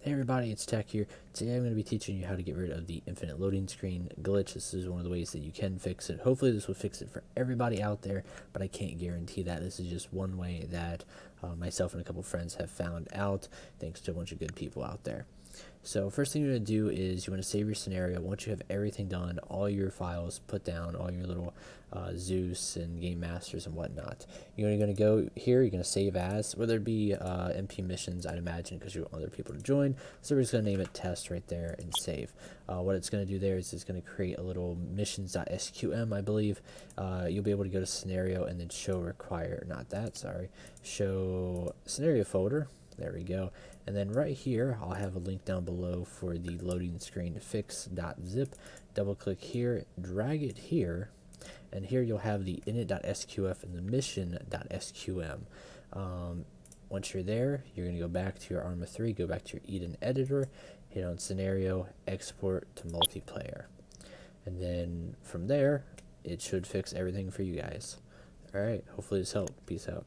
Hey everybody, it's Tech here. Today I'm going to be teaching you how to get rid of the infinite loading screen glitch. This is one of the ways that you can fix it. Hopefully this will fix it for everybody out there, but I can't guarantee that. This is just one way that uh, myself and a couple friends have found out, thanks to a bunch of good people out there. So first thing you're to do is you want to save your scenario. Once you have everything done, all your files put down, all your little uh, Zeus and Game Masters and whatnot. You're going to go here, you're going to save as, whether it be uh, MP missions, I'd imagine, because you want other people to join. So we're just going to name it test right there and save. Uh, what it's going to do there is it's going to create a little missions.sqm, I believe. Uh, you'll be able to go to scenario and then show require, not that, sorry, show scenario folder there we go. And then right here, I'll have a link down below for the loading screen to fix.zip. Double click here, drag it here, and here you'll have the init.sqf and the mission.sqm. Um, once you're there, you're going to go back to your ARMA 3, go back to your Eden editor, hit on scenario, export to multiplayer. And then from there, it should fix everything for you guys. Alright, hopefully this helped. Peace out.